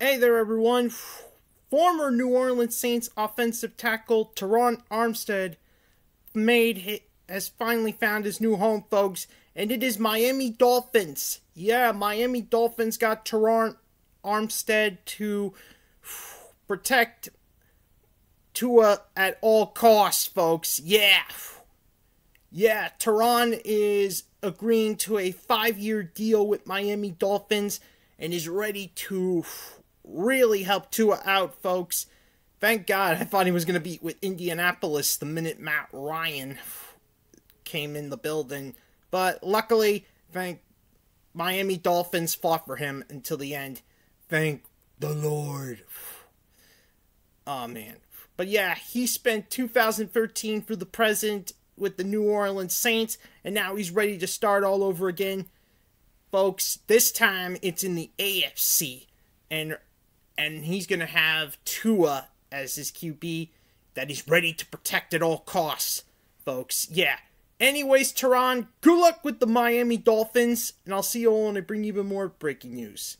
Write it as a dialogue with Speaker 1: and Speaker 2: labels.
Speaker 1: Hey there, everyone. Former New Orleans Saints offensive tackle Terron Armstead made has finally found his new home, folks, and it is Miami Dolphins. Yeah, Miami Dolphins got Terron Armstead to protect Tua at all costs, folks. Yeah. Yeah, Terron is agreeing to a five year deal with Miami Dolphins and is ready to really helped Tua out, folks. Thank God I thought he was going to be with Indianapolis the minute Matt Ryan came in the building. But luckily, thank Miami Dolphins fought for him until the end. Thank the Lord. Oh, man. But yeah, he spent 2013 for the present with the New Orleans Saints, and now he's ready to start all over again. Folks, this time it's in the AFC, and and he's gonna have Tua as his QB that he's ready to protect at all costs, folks. Yeah. Anyways, Terron, good luck with the Miami Dolphins, and I'll see you all when I bring even more breaking news.